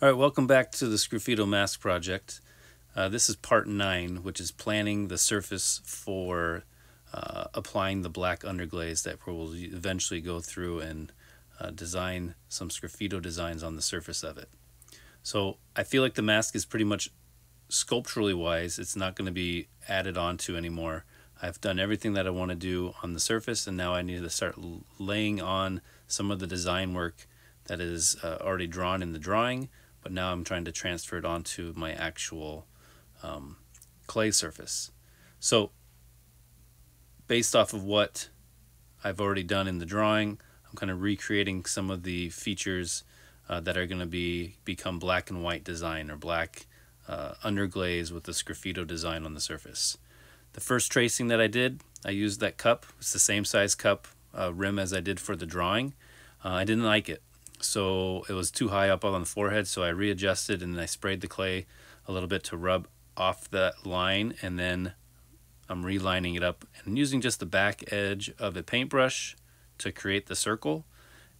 All right, welcome back to the Sgraffito Mask Project. Uh, this is part 9, which is planning the surface for uh, applying the black underglaze that we'll eventually go through and uh, design some Sgraffito designs on the surface of it. So I feel like the mask is pretty much sculpturally wise, it's not going to be added onto anymore. I've done everything that I want to do on the surface and now I need to start laying on some of the design work that is uh, already drawn in the drawing but now I'm trying to transfer it onto my actual um, clay surface. So based off of what I've already done in the drawing, I'm kind of recreating some of the features uh, that are going to be become black and white design or black uh, underglaze with the Sgraffito design on the surface. The first tracing that I did, I used that cup. It's the same size cup uh, rim as I did for the drawing. Uh, I didn't like it so it was too high up on the forehead so I readjusted and I sprayed the clay a little bit to rub off that line and then I'm relining it up and using just the back edge of a paintbrush to create the circle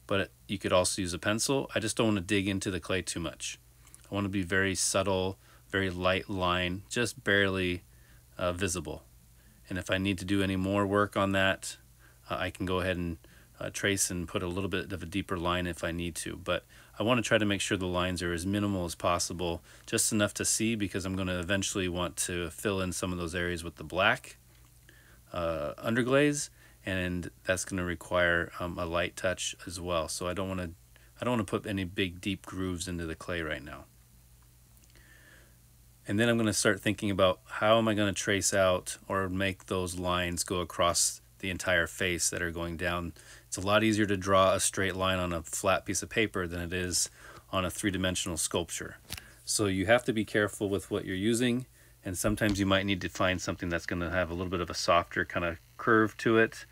but you could also use a pencil. I just don't want to dig into the clay too much. I want to be very subtle very light line just barely uh, visible. And if I need to do any more work on that uh, I can go ahead and uh, trace and put a little bit of a deeper line if I need to. But I want to try to make sure the lines are as minimal as possible, just enough to see because I'm going to eventually want to fill in some of those areas with the black uh, underglaze and that's going to require um, a light touch as well. So I don't want to I don't want to put any big deep grooves into the clay right now. And then I'm going to start thinking about how am I going to trace out or make those lines go across the entire face that are going down. It's a lot easier to draw a straight line on a flat piece of paper than it is on a three-dimensional sculpture. So you have to be careful with what you're using and sometimes you might need to find something that's going to have a little bit of a softer kind of curve to it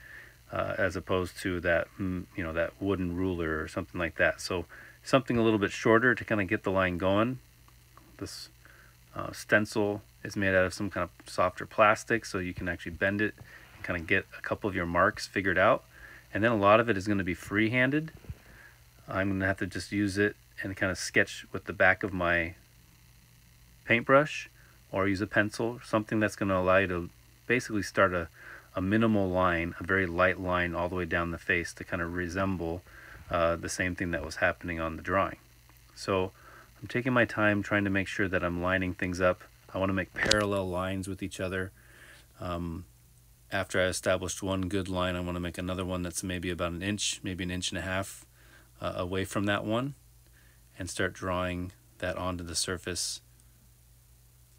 uh, as opposed to that mm, you know that wooden ruler or something like that. So something a little bit shorter to kind of get the line going. This uh, stencil is made out of some kind of softer plastic so you can actually bend it kind of get a couple of your marks figured out. And then a lot of it is going to be free-handed. I'm going to have to just use it and kind of sketch with the back of my paintbrush or use a pencil, something that's going to allow you to basically start a, a minimal line, a very light line all the way down the face to kind of resemble uh, the same thing that was happening on the drawing. So I'm taking my time trying to make sure that I'm lining things up. I want to make parallel lines with each other. Um, after I established one good line, I want to make another one that's maybe about an inch, maybe an inch and a half uh, away from that one and start drawing that onto the surface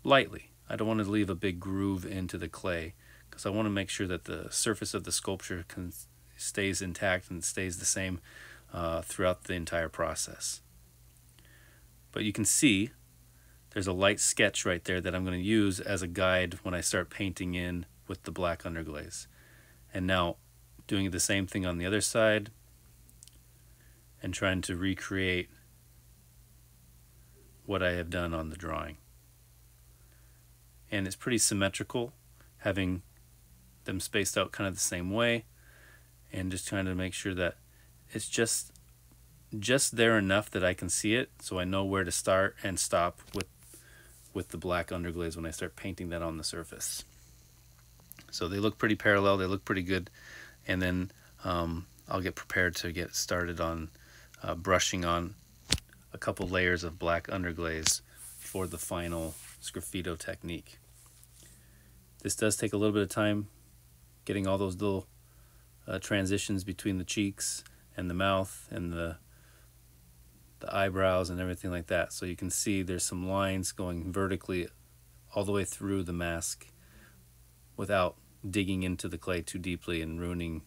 lightly. I don't want to leave a big groove into the clay because I want to make sure that the surface of the sculpture can, stays intact and stays the same uh, throughout the entire process. But you can see there's a light sketch right there that I'm going to use as a guide when I start painting in with the black underglaze. And now doing the same thing on the other side and trying to recreate what I have done on the drawing. And it's pretty symmetrical, having them spaced out kind of the same way and just trying to make sure that it's just just there enough that I can see it so I know where to start and stop with with the black underglaze when I start painting that on the surface. So they look pretty parallel, they look pretty good. And then um, I'll get prepared to get started on uh, brushing on a couple layers of black underglaze for the final Sgraffito technique. This does take a little bit of time getting all those little uh, transitions between the cheeks and the mouth and the the eyebrows and everything like that. So you can see there's some lines going vertically all the way through the mask without digging into the clay too deeply and ruining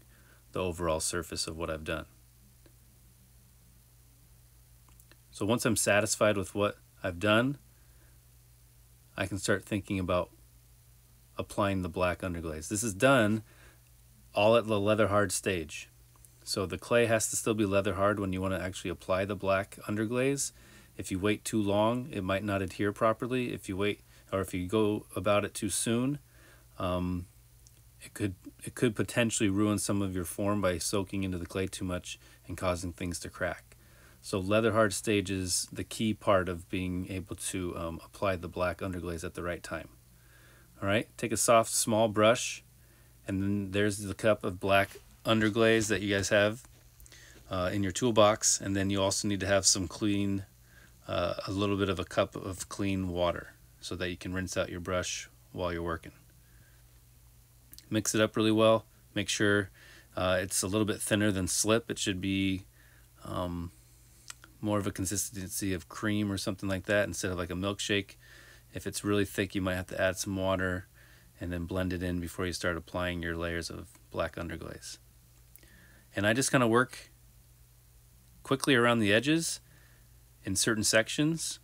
the overall surface of what I've done. So once I'm satisfied with what I've done, I can start thinking about applying the black underglaze. This is done all at the leather hard stage. So the clay has to still be leather hard when you want to actually apply the black underglaze. If you wait too long, it might not adhere properly. If you wait, or if you go about it too soon, um, it could it could potentially ruin some of your form by soaking into the clay too much and causing things to crack. So leather hard stage is the key part of being able to um, apply the black underglaze at the right time. All right, take a soft small brush and then there's the cup of black underglaze that you guys have uh, in your toolbox and then you also need to have some clean, uh, a little bit of a cup of clean water so that you can rinse out your brush while you're working. Mix it up really well. Make sure uh, it's a little bit thinner than slip. It should be um, more of a consistency of cream or something like that instead of like a milkshake. If it's really thick, you might have to add some water and then blend it in before you start applying your layers of black underglaze. And I just kind of work quickly around the edges in certain sections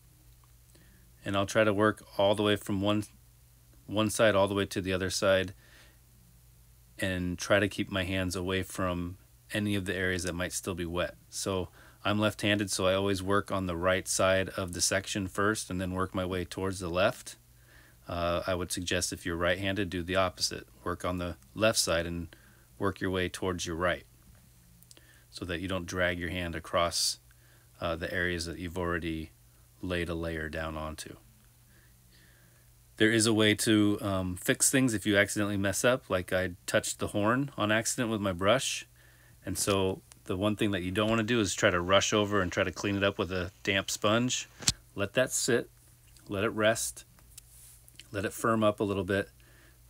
and I'll try to work all the way from one one side all the way to the other side and try to keep my hands away from any of the areas that might still be wet. So I'm left-handed, so I always work on the right side of the section first and then work my way towards the left. Uh, I would suggest if you're right-handed, do the opposite. Work on the left side and work your way towards your right so that you don't drag your hand across uh, the areas that you've already laid a layer down onto. There is a way to um, fix things if you accidentally mess up, like I touched the horn on accident with my brush. And so the one thing that you don't want to do is try to rush over and try to clean it up with a damp sponge. Let that sit, let it rest, let it firm up a little bit.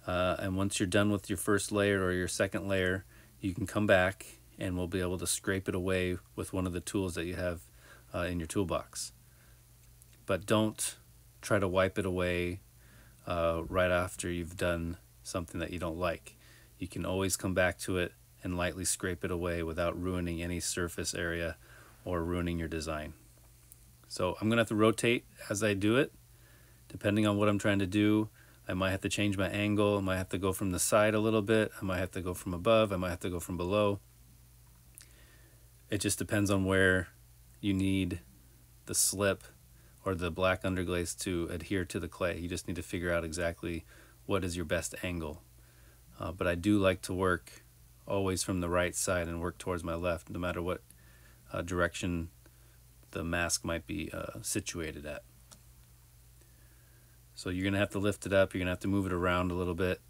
Uh, and once you're done with your first layer or your second layer, you can come back and we'll be able to scrape it away with one of the tools that you have uh, in your toolbox. But don't try to wipe it away uh, right after you've done something that you don't like. You can always come back to it and lightly scrape it away without ruining any surface area or ruining your design. So I'm to have to rotate as I do it. Depending on what I'm trying to do, I might have to change my angle. I might have to go from the side a little bit. I might have to go from above. I might have to go from below. It just depends on where you need the slip or the black underglaze to adhere to the clay. You just need to figure out exactly what is your best angle. Uh, but I do like to work always from the right side and work towards my left, no matter what uh, direction the mask might be uh, situated at. So you're going to have to lift it up, you're going to have to move it around a little bit.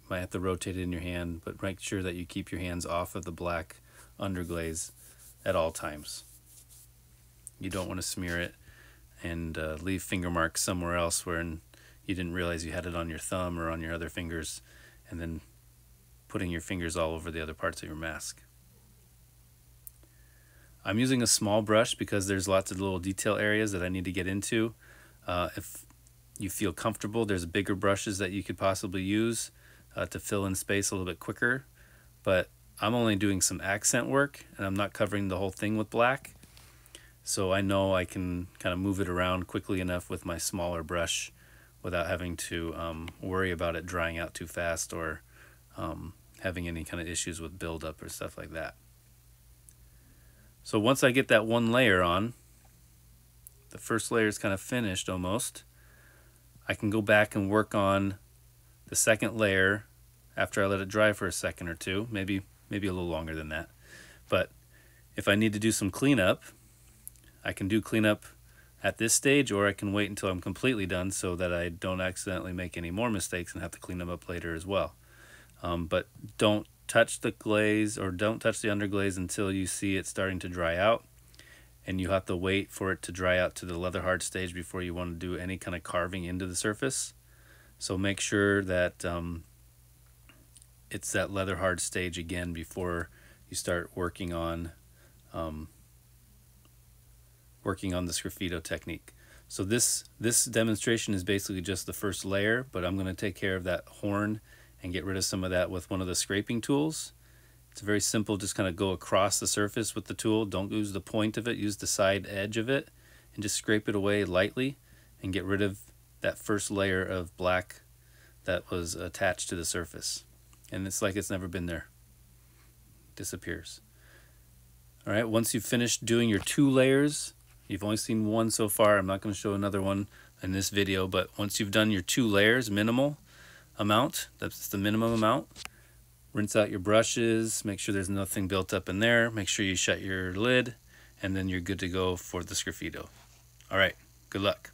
You might have to rotate it in your hand, but make sure that you keep your hands off of the black underglaze at all times. You don't want to smear it and uh, leave finger marks somewhere else where you didn't realize you had it on your thumb or on your other fingers and then putting your fingers all over the other parts of your mask. I'm using a small brush because there's lots of little detail areas that I need to get into. Uh, if you feel comfortable, there's bigger brushes that you could possibly use uh, to fill in space a little bit quicker. But I'm only doing some accent work and I'm not covering the whole thing with black. So I know I can kind of move it around quickly enough with my smaller brush without having to um, worry about it drying out too fast or um, having any kind of issues with buildup or stuff like that. So once I get that one layer on, the first layer is kind of finished almost, I can go back and work on the second layer after I let it dry for a second or two, maybe maybe a little longer than that. But if I need to do some cleanup, I can do cleanup at this stage or I can wait until I'm completely done so that I don't accidentally make any more mistakes and have to clean them up later as well. Um, but don't touch the glaze or don't touch the underglaze until you see it starting to dry out and you have to wait for it to dry out to the leather hard stage before you want to do any kind of carving into the surface. So make sure that um, it's that leather hard stage again before you start working on um, working on the Sgraffito technique. So this, this demonstration is basically just the first layer, but I'm going to take care of that horn and get rid of some of that with one of the scraping tools. It's very simple, just kind of go across the surface with the tool. Don't use the point of it, use the side edge of it, and just scrape it away lightly and get rid of that first layer of black that was attached to the surface. And it's like it's never been there. Disappears. All right, once you've finished doing your two layers You've only seen one so far. I'm not going to show another one in this video, but once you've done your two layers, minimal amount, that's the minimum amount, rinse out your brushes, make sure there's nothing built up in there, make sure you shut your lid, and then you're good to go for the Sgraffito. All right, good luck.